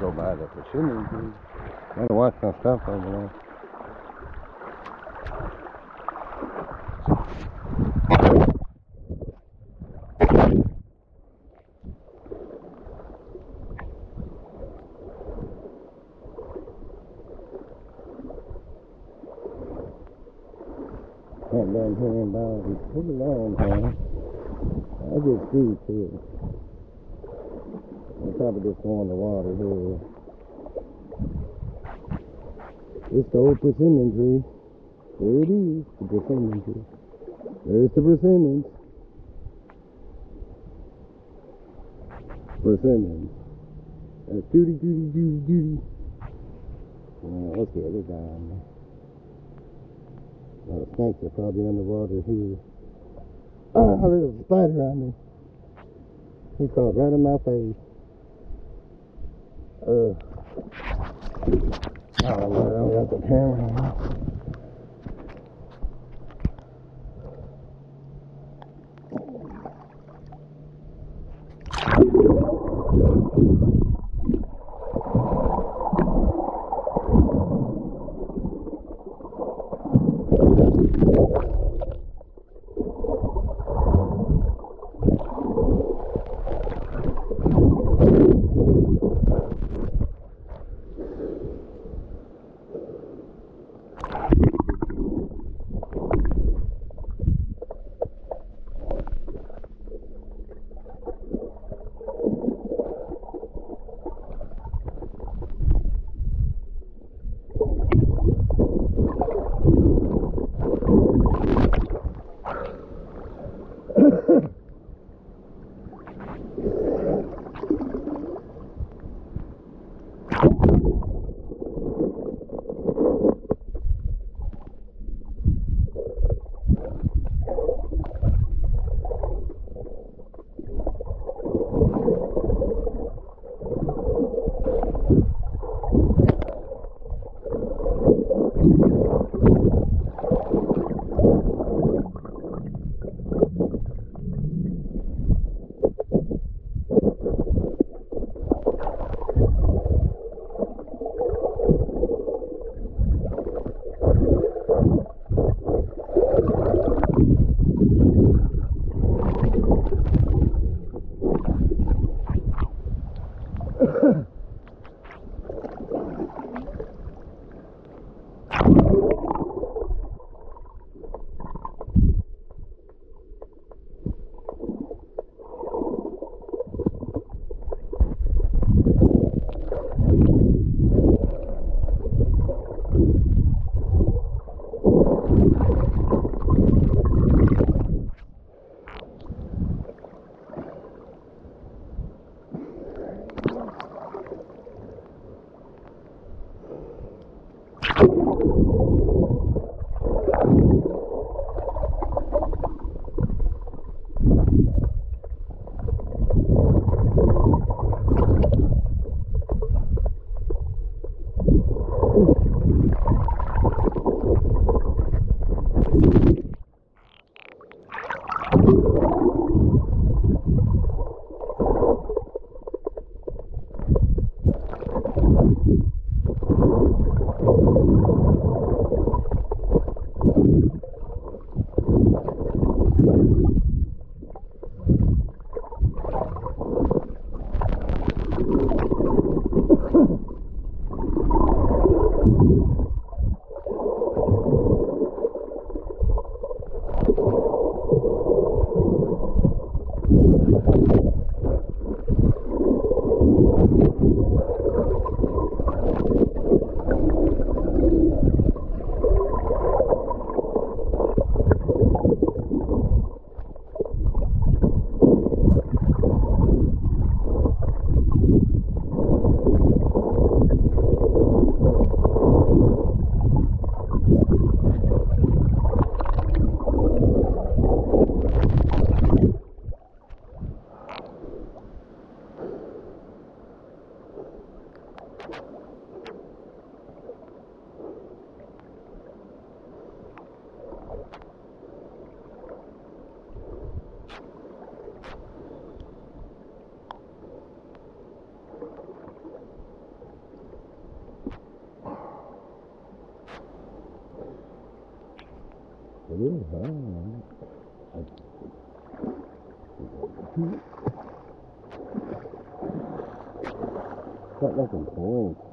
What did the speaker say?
go by the persimmon tree. Gotta watch some stuff over there. Down here and down. It's pretty long, man. I just see it top of this one, the water here. It's the old persimmon tree. There it is, the persimmon tree. There's the persimmons. Persimmons. That's duty, duty, duty, duty. Yeah, okay, they're down. Uh, snakes are probably underwater here. Ah, there's a spider on me. He caught right in my face. Uh, oh, I don't got the camera now. Thank Huh? Got nothing points.